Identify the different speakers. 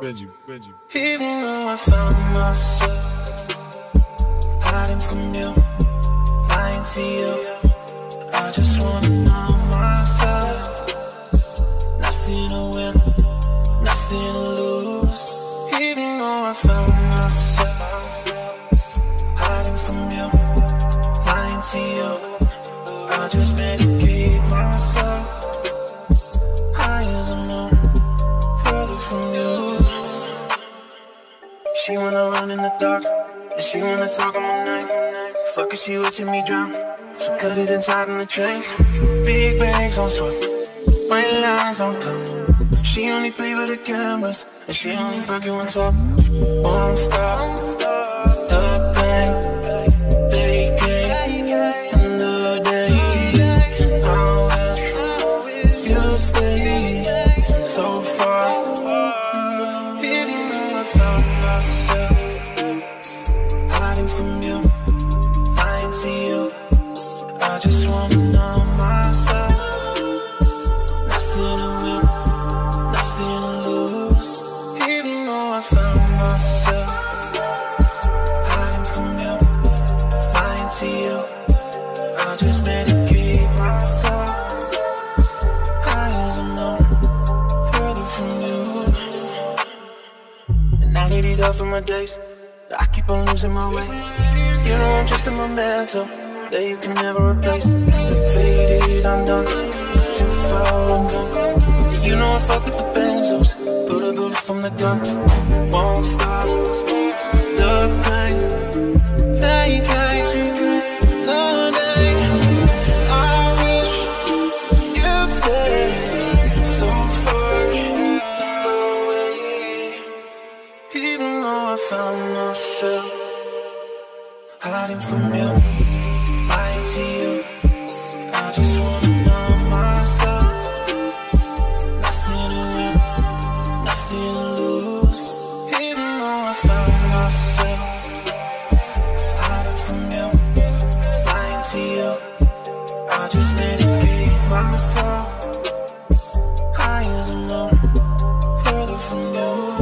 Speaker 1: Benji, Benji.
Speaker 2: Even though I found myself hiding from you, lying to you, I just wanna know myself. Nothing to win, nothing to lose. Even though I found myself hiding from you, lying to you, I just Run in the dark, and she wanna talk on my night. Fuck is she watching me drown? So cut it inside in the train. Big bags on swap, white lines on come. She only play with the cameras, and she only fucking on top. Won't stop, found myself need up for my days. I keep on losing my way. You know I'm just a memento that you can never replace. Faded, I'm done. Too far, I'm gone. You know I fuck with the benzos. Put a bullet from the gun. Won't Hiding from you, lying to you. I just myself. Nothing to win, nothing to lose. Even though I found myself. Hiding from you, lying to you. I just myself. Further from you.